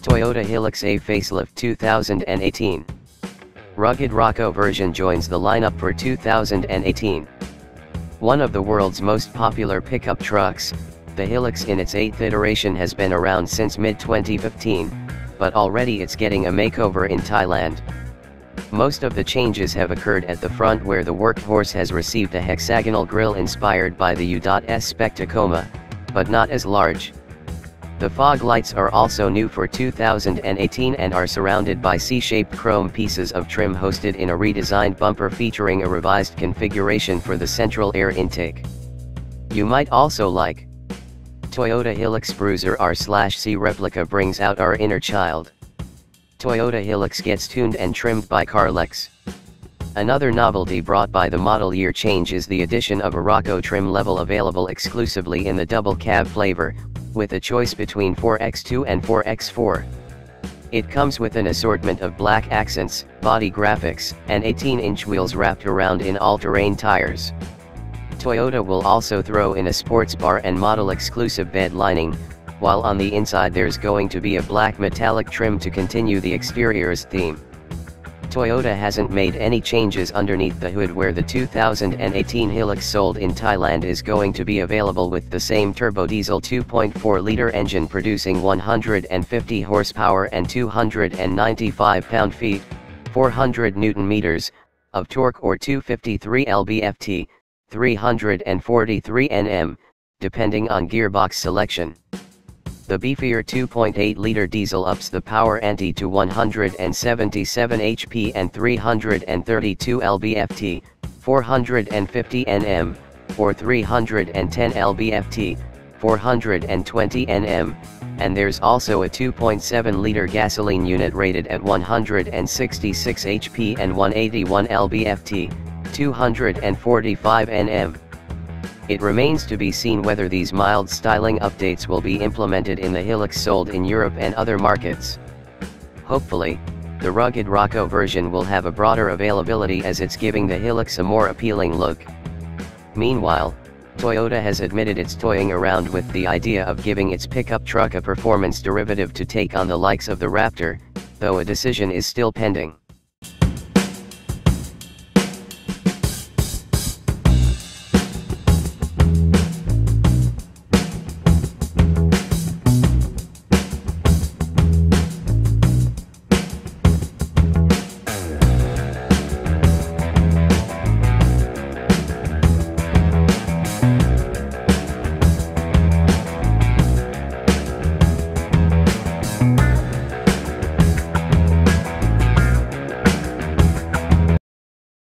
Toyota Hilux A Facelift 2018. Rugged Rocco version joins the lineup for 2018. One of the world's most popular pickup trucks, the Hilux in its eighth iteration has been around since mid-2015, but already it's getting a makeover in Thailand. Most of the changes have occurred at the front where the workhorse has received a hexagonal grille inspired by the U.S spec Tacoma, but not as large. The fog lights are also new for 2018 and are surrounded by C-shaped chrome pieces of trim hosted in a redesigned bumper featuring a revised configuration for the central air intake. You might also like Toyota Hilux Bruiser R/C replica brings out our inner child. Toyota Hilux gets tuned and trimmed by Carlex. Another novelty brought by the model year change is the addition of a Rocco trim level available exclusively in the double cab flavor, with a choice between 4X2 and 4X4. It comes with an assortment of black accents, body graphics, and 18-inch wheels wrapped around in all-terrain tires. Toyota will also throw in a sports bar and model-exclusive bed lining, while on the inside there's going to be a black metallic trim to continue the exterior's theme. Toyota hasn't made any changes underneath the hood where the 2018 Hilux sold in Thailand is going to be available with the same turbo diesel 2.4-liter engine producing 150 horsepower and 295 pound-feet, 400 newton-meters, of torque or 253 lb-ft, 343 Nm, depending on gearbox selection. The beefier 2.8-liter diesel ups the power ante to 177 HP and 332 lb-ft, 450 Nm, or 310 lb-ft, 420 Nm, and there's also a 2.7-liter gasoline unit rated at 166 HP and 181 lb-ft, 245 Nm. It remains to be seen whether these mild styling updates will be implemented in the Hilux sold in Europe and other markets. Hopefully, the rugged Rocco version will have a broader availability as it's giving the Hilux a more appealing look. Meanwhile, Toyota has admitted it's toying around with the idea of giving its pickup truck a performance derivative to take on the likes of the Raptor, though a decision is still pending.